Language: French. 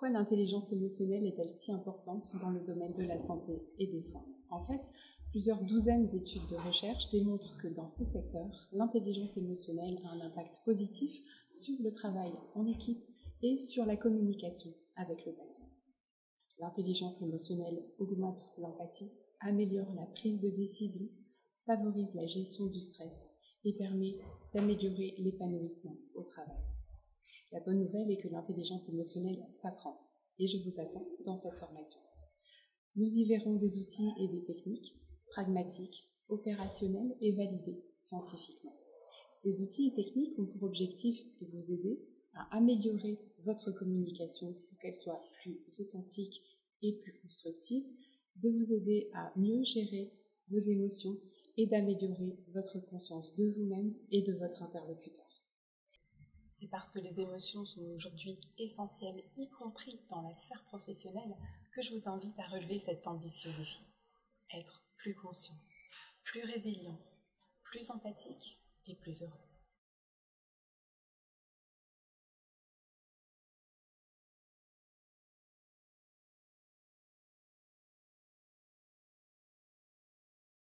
Pourquoi l'intelligence émotionnelle est-elle si importante dans le domaine de la santé et des soins? En fait, plusieurs douzaines d'études de recherche démontrent que dans ces secteurs, l'intelligence émotionnelle a un impact positif sur le travail en équipe et sur la communication avec le patient. L'intelligence émotionnelle augmente l'empathie, améliore la prise de décision, favorise la gestion du stress et permet d'améliorer l'épanouissement au travail. La bonne nouvelle est que l'intelligence émotionnelle s'apprend et je vous attends dans cette formation. Nous y verrons des outils et des techniques pragmatiques, opérationnels et validés scientifiquement. Ces outils et techniques ont pour objectif de vous aider à améliorer votre communication pour qu'elle soit plus authentique et plus constructive, de vous aider à mieux gérer vos émotions et d'améliorer votre conscience de vous-même et de votre interlocuteur. C'est parce que les émotions sont aujourd'hui essentielles, y compris dans la sphère professionnelle, que je vous invite à relever cet ambitieux défi. Être plus conscient, plus résilient, plus empathique et plus heureux.